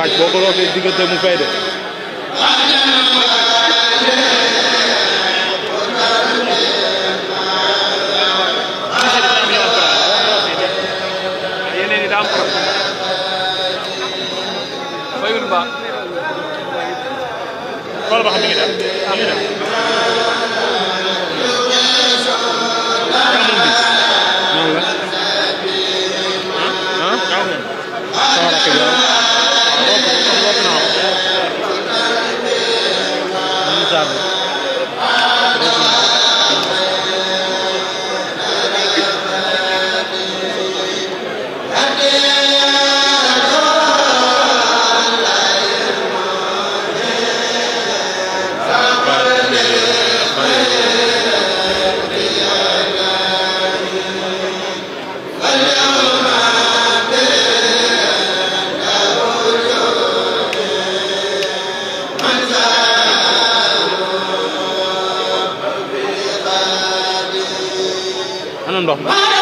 bàcc boo ko rootee diggante mu fay de xool ba xam ni daal am na daal. noonu la. ah ah. ana ndox mi